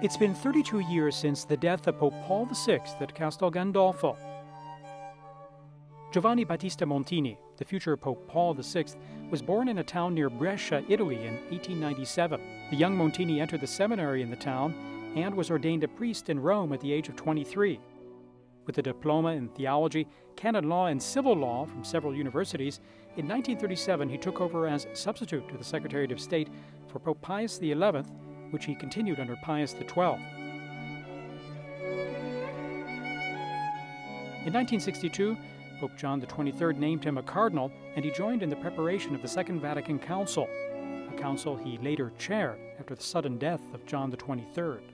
It's been 32 years since the death of Pope Paul VI at Castel Gandolfo. Giovanni Battista Montini, the future Pope Paul VI, was born in a town near Brescia, Italy in 1897. The young Montini entered the seminary in the town and was ordained a priest in Rome at the age of 23. With a diploma in theology, canon law, and civil law from several universities, in 1937 he took over as substitute to the Secretary of State for Pope Pius XI, which he continued under Pius XII. In 1962, Pope John XXIII named him a cardinal, and he joined in the preparation of the Second Vatican Council, a council he later chaired after the sudden death of John XXIII.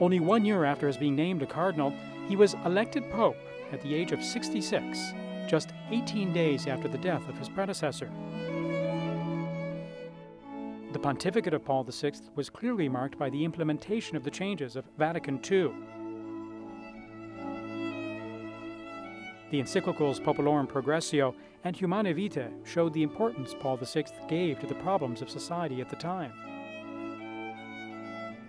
Only one year after his being named a cardinal, he was elected pope at the age of 66, just 18 days after the death of his predecessor. The pontificate of Paul VI was clearly marked by the implementation of the changes of Vatican II The encyclicals Populorum Progressio and Humanae Vitae showed the importance Paul VI gave to the problems of society at the time.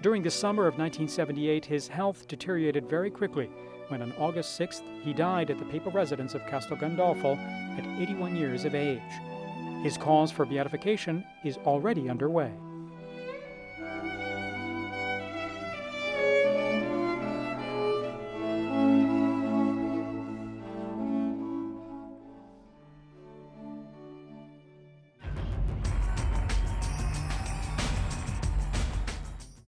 During the summer of 1978, his health deteriorated very quickly when on August 6th he died at the papal residence of Castel Gandolfo at 81 years of age. His cause for beatification is already underway.